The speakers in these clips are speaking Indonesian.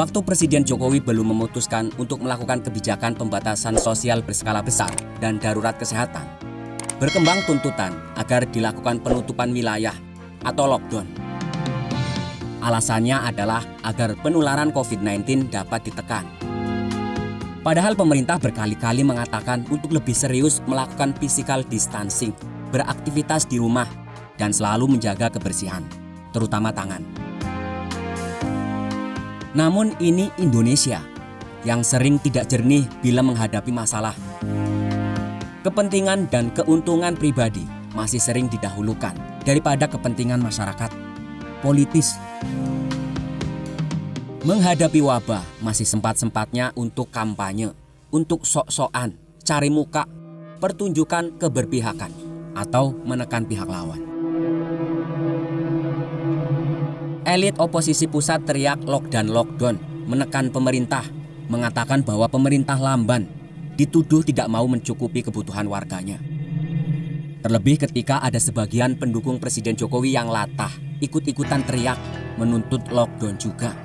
Waktu Presiden Jokowi belum memutuskan untuk melakukan kebijakan pembatasan sosial berskala besar dan darurat kesehatan, berkembang tuntutan agar dilakukan penutupan wilayah atau lockdown. Alasannya adalah agar penularan COVID-19 dapat ditekan. Padahal pemerintah berkali-kali mengatakan untuk lebih serius melakukan physical distancing, beraktivitas di rumah, dan selalu menjaga kebersihan, terutama tangan. Namun ini Indonesia yang sering tidak jernih bila menghadapi masalah. Kepentingan dan keuntungan pribadi masih sering didahulukan daripada kepentingan masyarakat. Politis. Menghadapi wabah masih sempat-sempatnya untuk kampanye, untuk sok-sokan, cari muka, pertunjukan keberpihakan, atau menekan pihak lawan. Elit oposisi pusat teriak lockdown lockdown, menekan pemerintah, mengatakan bahwa pemerintah lamban, dituduh tidak mau mencukupi kebutuhan warganya. Terlebih ketika ada sebagian pendukung Presiden Jokowi yang latah, ikut-ikutan teriak, menuntut lockdown juga.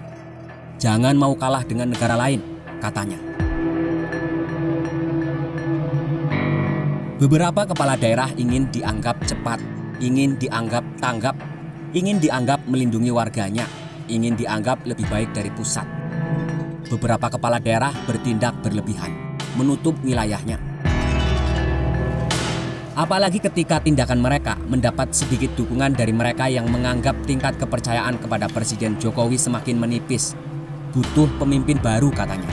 Jangan mau kalah dengan negara lain, katanya. Beberapa kepala daerah ingin dianggap cepat, ingin dianggap tanggap ingin dianggap melindungi warganya, ingin dianggap lebih baik dari pusat. Beberapa kepala daerah bertindak berlebihan, menutup wilayahnya. Apalagi ketika tindakan mereka mendapat sedikit dukungan dari mereka yang menganggap tingkat kepercayaan kepada Presiden Jokowi semakin menipis. Butuh pemimpin baru katanya.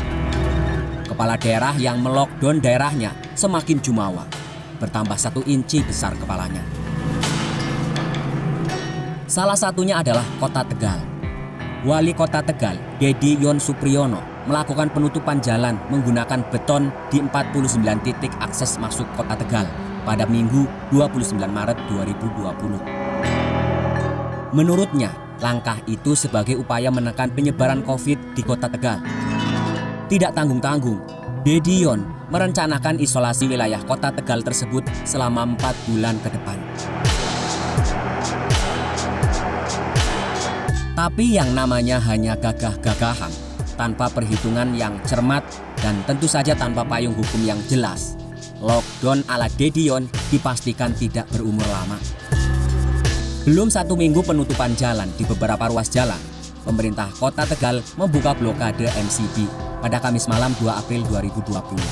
Kepala daerah yang melockdown daerahnya semakin jumawa. Bertambah satu inci besar kepalanya. Salah satunya adalah Kota Tegal. Wali Kota Tegal, Dedi Yon Supriyono, melakukan penutupan jalan menggunakan beton di 49 titik akses masuk Kota Tegal pada Minggu 29 Maret 2020. Menurutnya, langkah itu sebagai upaya menekan penyebaran COVID di Kota Tegal. Tidak tanggung-tanggung, Dedi Yon merencanakan isolasi wilayah Kota Tegal tersebut selama empat bulan ke depan. Tapi yang namanya hanya gagah-gagahan, tanpa perhitungan yang cermat dan tentu saja tanpa payung hukum yang jelas. Lockdown ala Dedion dipastikan tidak berumur lama. Belum satu minggu penutupan jalan di beberapa ruas jalan, pemerintah kota Tegal membuka blokade MCB pada Kamis malam 2 April 2020.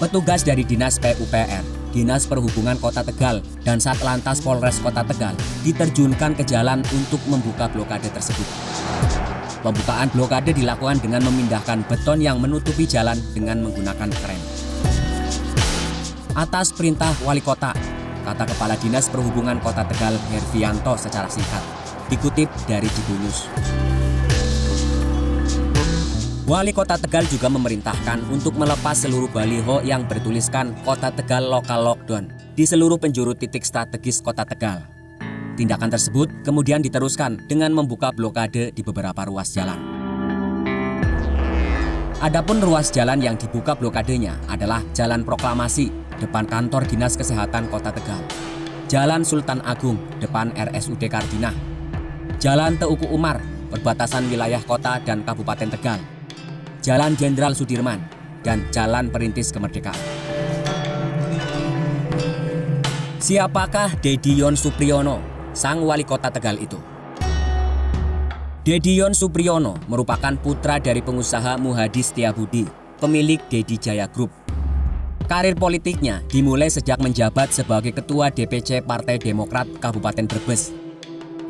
Petugas dari Dinas PUPR Dinas Perhubungan Kota Tegal dan Satlantas Polres Kota Tegal diterjunkan ke jalan untuk membuka blokade tersebut. Pembukaan blokade dilakukan dengan memindahkan beton yang menutupi jalan dengan menggunakan krem. Atas perintah wali kota, kata Kepala Dinas Perhubungan Kota Tegal Hervianto secara singkat, dikutip dari Cibunus. Wali Kota Tegal juga memerintahkan untuk melepas seluruh baliho yang bertuliskan Kota Tegal Lokal Lockdown di seluruh penjuru titik strategis Kota Tegal. Tindakan tersebut kemudian diteruskan dengan membuka blokade di beberapa ruas jalan. Adapun ruas jalan yang dibuka blokadenya adalah Jalan Proklamasi depan kantor Dinas Kesehatan Kota Tegal, Jalan Sultan Agung depan RSUD Kardinah, Jalan Teuku Umar perbatasan wilayah kota dan Kabupaten Tegal, Jalan Jenderal Sudirman, dan Jalan Perintis Kemerdekaan. Siapakah Dedion Supriyono, sang wali kota Tegal itu? Dedion Supriyono merupakan putra dari pengusaha Muhadi Setiabudi, pemilik Dedi Jaya Group. Karir politiknya dimulai sejak menjabat sebagai Ketua DPC Partai Demokrat Kabupaten Brebes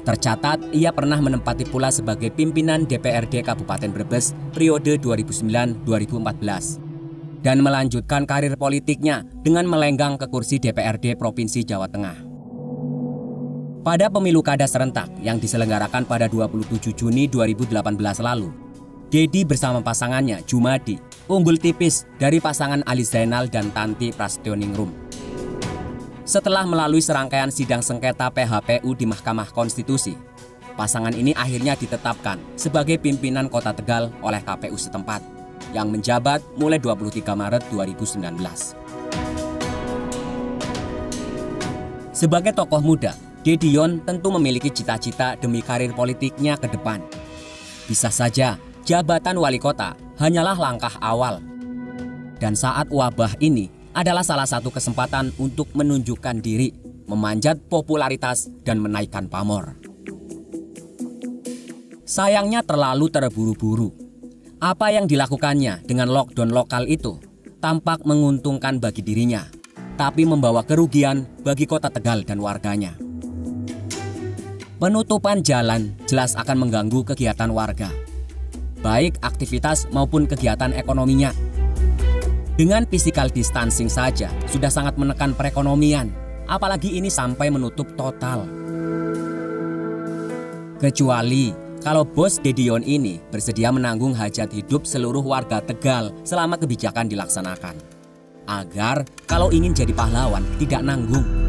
Tercatat, ia pernah menempati pula sebagai pimpinan DPRD Kabupaten Brebes periode 2009-2014 dan melanjutkan karir politiknya dengan melenggang ke kursi DPRD Provinsi Jawa Tengah. Pada pemilu kada serentak yang diselenggarakan pada 27 Juni 2018 lalu, Dedi bersama pasangannya Jumadi unggul tipis dari pasangan Ali Zainal dan Tanti Prasetyo setelah melalui serangkaian sidang sengketa PHPU di Mahkamah Konstitusi, pasangan ini akhirnya ditetapkan sebagai pimpinan Kota Tegal oleh KPU setempat yang menjabat mulai 23 Maret 2019. Sebagai tokoh muda, Dedion tentu memiliki cita-cita demi karir politiknya ke depan. Bisa saja jabatan wali kota hanyalah langkah awal. Dan saat wabah ini adalah salah satu kesempatan untuk menunjukkan diri, memanjat popularitas dan menaikkan pamor. Sayangnya terlalu terburu-buru. Apa yang dilakukannya dengan lockdown lokal itu tampak menguntungkan bagi dirinya, tapi membawa kerugian bagi kota Tegal dan warganya. Penutupan jalan jelas akan mengganggu kegiatan warga, baik aktivitas maupun kegiatan ekonominya. Dengan physical distancing saja sudah sangat menekan perekonomian, apalagi ini sampai menutup total. Kecuali kalau bos Dedion ini bersedia menanggung hajat hidup seluruh warga Tegal selama kebijakan dilaksanakan. Agar kalau ingin jadi pahlawan tidak nanggung